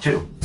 too.